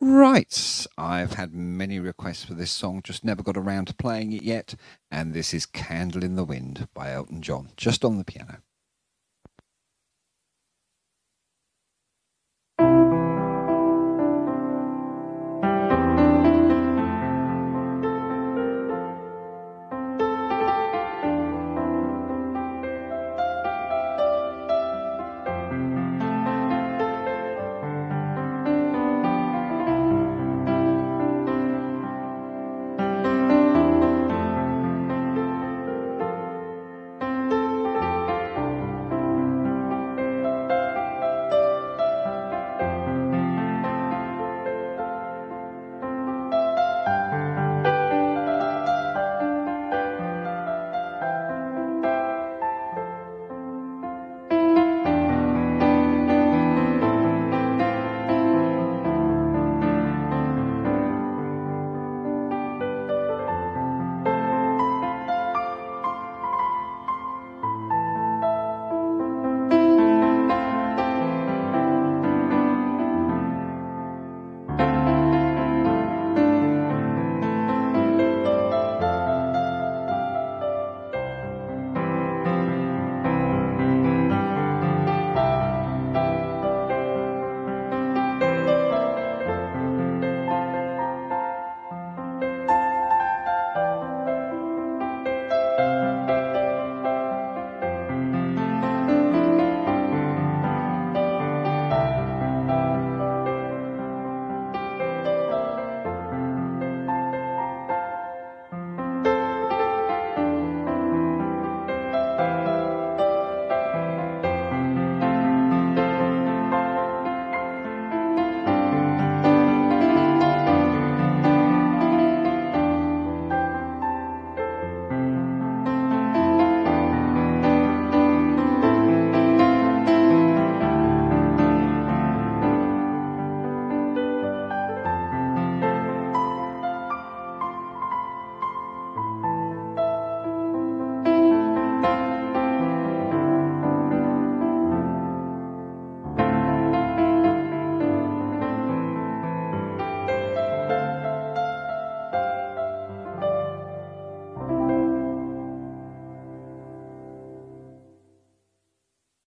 Right, I've had many requests for this song, just never got around to playing it yet. And this is Candle in the Wind by Elton John, just on the piano.